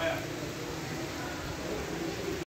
left.